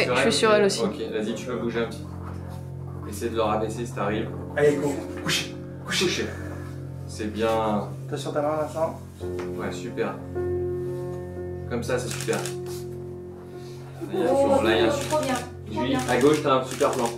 Sur je elle suis sur elle aussi. Ok, vas-y, tu peux bouger un petit. Essaye de le rabaisser si t'arrives. Allez, go. Couchez. Couchez. Couché. C'est bien. T'as sur ta main, Vincent? Ouais, super. Comme ça, c'est super. Là, il y a, un trop super. Julie, à gauche, t'as un super plan.